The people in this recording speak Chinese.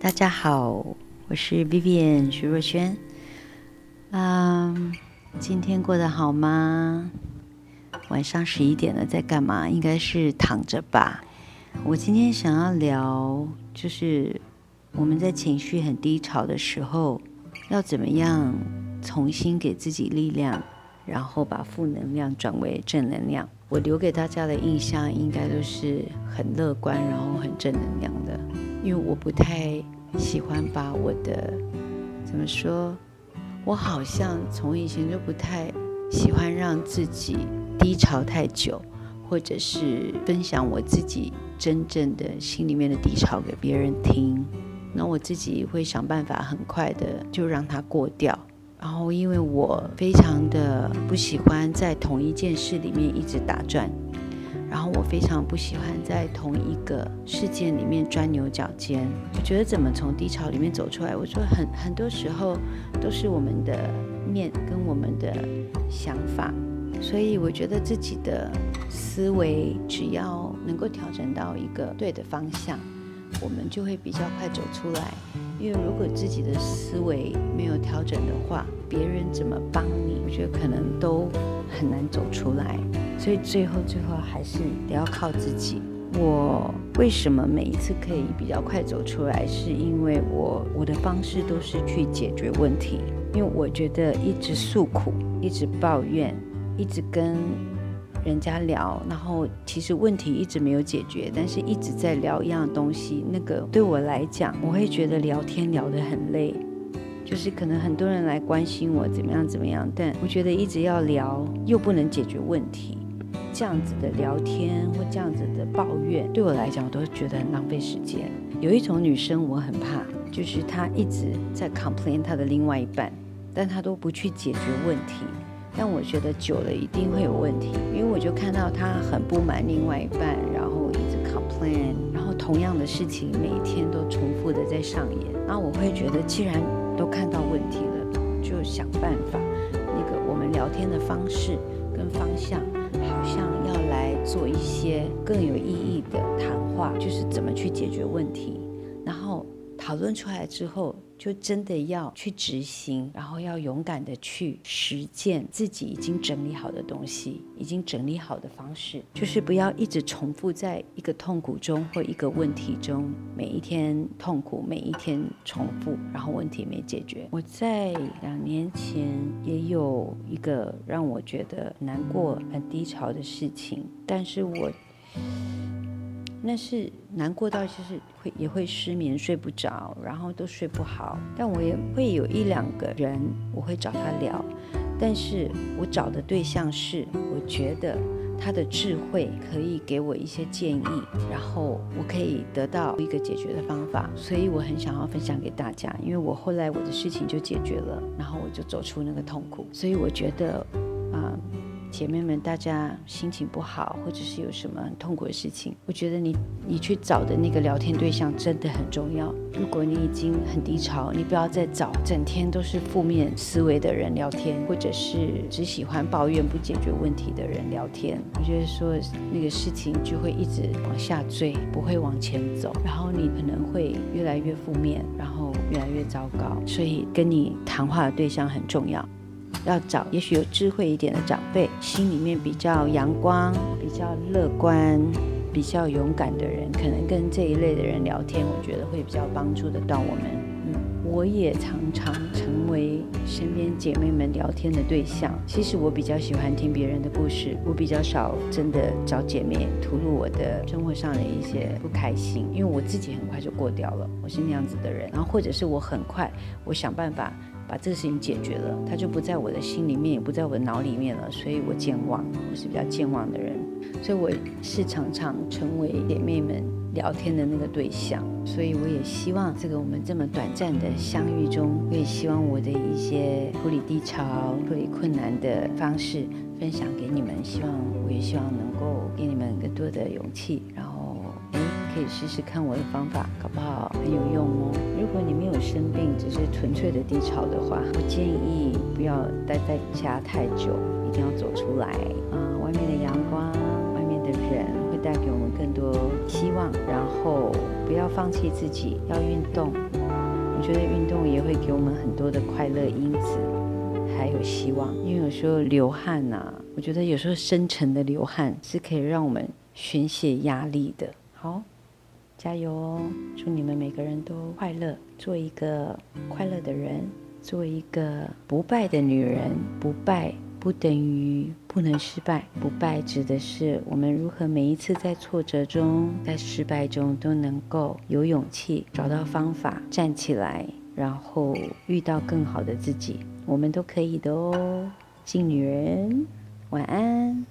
大家好，我是 Vivian 徐若瑄。嗯，今天过得好吗？晚上十一点了，在干嘛？应该是躺着吧。我今天想要聊，就是我们在情绪很低潮的时候，要怎么样重新给自己力量，然后把负能量转为正能量。我留给大家的印象应该都是很乐观，然后很正能量的，因为我不太喜欢把我的怎么说，我好像从以前就不太喜欢让自己低潮太久，或者是分享我自己真正的心里面的低潮给别人听，那我自己会想办法很快的就让它过掉。然后，因为我非常的不喜欢在同一件事里面一直打转，然后我非常不喜欢在同一个事件里面钻牛角尖。我觉得怎么从低潮里面走出来？我说很很多时候都是我们的面跟我们的想法，所以我觉得自己的思维只要能够调整到一个对的方向，我们就会比较快走出来。因为如果自己的思维没有调整的话，别人怎么帮你，我觉得可能都很难走出来。所以最后最后还是得要靠自己。我为什么每一次可以比较快走出来，是因为我我的方式都是去解决问题。因为我觉得一直诉苦、一直抱怨、一直跟。人家聊，然后其实问题一直没有解决，但是一直在聊一样东西。那个对我来讲，我会觉得聊天聊得很累，就是可能很多人来关心我怎么样怎么样，但我觉得一直要聊又不能解决问题，这样子的聊天或这样子的抱怨，对我来讲我都觉得很浪费时间。有一种女生我很怕，就是她一直在 complain 她的另外一半，但她都不去解决问题。但我觉得久了一定会有问题，因为我就看到她很不满另外一半，然后一直 complain，然后同样的事情每天都重复的在上演。那我会觉得，既然都看到问题了，就想办法。那个我们聊天的方式跟方向，好像要来做一些更有意义的谈话，就是怎么去解决问题，然后讨论出来之后。就真的要去执行，然后要勇敢的去实践自己已经整理好的东西，已经整理好的方式，就是不要一直重复在一个痛苦中或一个问题中，每一天痛苦，每一天重复，然后问题没解决。我在两年前也有一个让我觉得难过、很低潮的事情，但是我。那是难过到就是会也会失眠睡不着，然后都睡不好。但我也会有一两个人，我会找他聊，但是我找的对象是我觉得他的智慧可以给我一些建议，然后我可以得到一个解决的方法。所以我很想要分享给大家，因为我后来我的事情就解决了，然后我就走出那个痛苦。所以我觉得，啊。姐妹们，大家心情不好，或者是有什么很痛苦的事情，我觉得你你去找的那个聊天对象真的很重要。如果你已经很低潮，你不要再找整天都是负面思维的人聊天，或者是只喜欢抱怨不解决问题的人聊天。我觉得说那个事情就会一直往下坠，不会往前走，然后你可能会越来越负面，然后越来越糟糕。所以跟你谈话的对象很重要。要找也许有智慧一点的长辈，心里面比较阳光、比较乐观、比较勇敢的人，可能跟这一类的人聊天，我觉得会比较帮助得到我们。我也常常成为身边姐妹们聊天的对象。其实我比较喜欢听别人的故事，我比较少真的找姐妹吐露我的生活上的一些不开心，因为我自己很快就过掉了，我是那样子的人。然后或者是我很快，我想办法。把这个事情解决了，他就不在我的心里面，也不在我的脑里面了，所以我健忘，我是比较健忘的人，所以我是常常成为姐妹们聊天的那个对象，所以我也希望这个我们这么短暂的相遇中，我也希望我的一些处理低潮、处理困难的方式分享给你们，希望我也希望能够给你们更多的勇气，然后哎。可以试试看我的方法，搞不好很有用哦。如果你没有生病，只是纯粹的低潮的话，我建议不要待在家太久，一定要走出来啊！外带给我们更多希望，然后不要放弃自己，要运动。我觉得运动也会给我们很多的快乐因子，还有希望。因为有时候流汗呐，我觉得有时候深沉的流汗是可以让我们宣泄压力的。好，加油哦！祝你们每个人都快乐，做一个快乐的人，做一个不败的女人，不败。不等于不能失败，不败指的是我们如何每一次在挫折中、在失败中都能够有勇气找到方法站起来，然后遇到更好的自己。我们都可以的哦，敬女人，晚安。